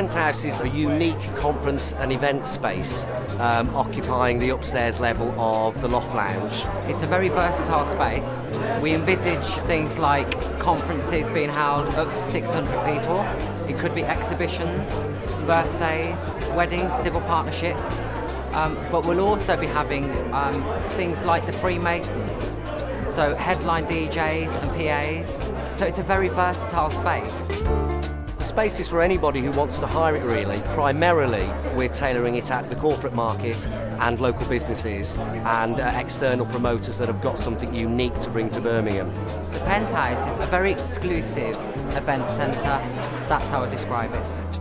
penthouse is a unique conference and event space um, occupying the upstairs level of the Loft Lounge. It's a very versatile space. We envisage things like conferences being held up to 600 people. It could be exhibitions, birthdays, weddings, civil partnerships. Um, but we'll also be having um, things like the Freemasons, so headline DJs and PAs. So it's a very versatile space. The space is for anybody who wants to hire it really. Primarily, we're tailoring it at the corporate market and local businesses and uh, external promoters that have got something unique to bring to Birmingham. The Penthouse is a very exclusive event centre. That's how I describe it.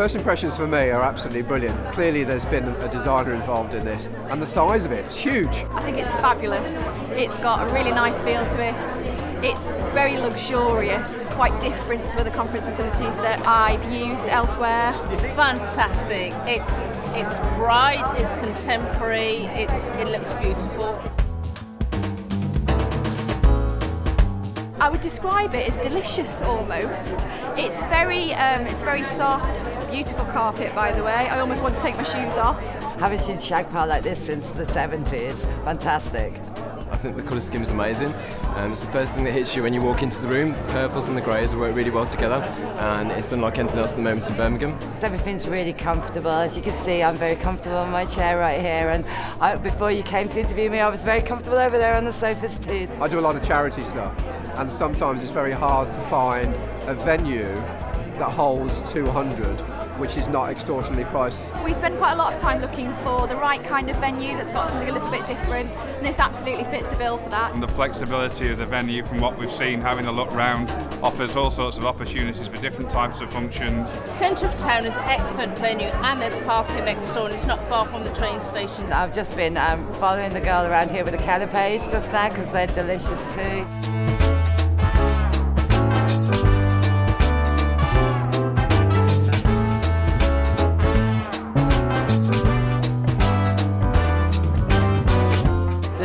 First impressions for me are absolutely brilliant. Clearly there's been a designer involved in this and the size of it, it's huge. I think it's fabulous. It's got a really nice feel to it. It's very luxurious, quite different to other conference facilities that I've used elsewhere. Fantastic. It's it's bright, it's contemporary, it's it looks beautiful. I would describe it as delicious almost. It's very, um, it's very soft, beautiful carpet by the way. I almost want to take my shoes off. Haven't seen shag pile like this since the 70s. Fantastic. I think the colour scheme is amazing. Um, it's the first thing that hits you when you walk into the room. The purples and the greys work really well together and it's unlike anything else at the moment in Birmingham. Everything's really comfortable. As you can see, I'm very comfortable on my chair right here and I, before you came to interview me, I was very comfortable over there on the sofas too. I do a lot of charity stuff and sometimes it's very hard to find a venue that holds 200 which is not extortionately priced. We spend quite a lot of time looking for the right kind of venue that's got something a little bit different, and this absolutely fits the bill for that. And the flexibility of the venue, from what we've seen, having a look round, offers all sorts of opportunities for different types of functions. Centre of town is an excellent venue, and there's parking next door, and it's not far from the train station. I've just been um, following the girl around here with the canapes just now because they're delicious too.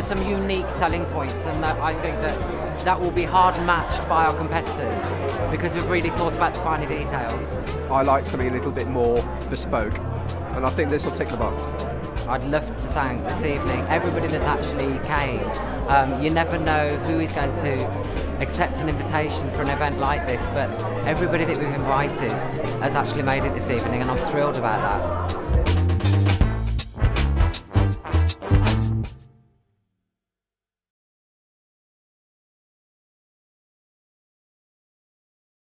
Some unique selling points, and that I think that that will be hard matched by our competitors because we've really thought about the finer details. I like something a little bit more bespoke, and I think this will tick the box. I'd love to thank this evening everybody that actually came. Um, you never know who is going to accept an invitation for an event like this, but everybody that we've invited has actually made it this evening, and I'm thrilled about that.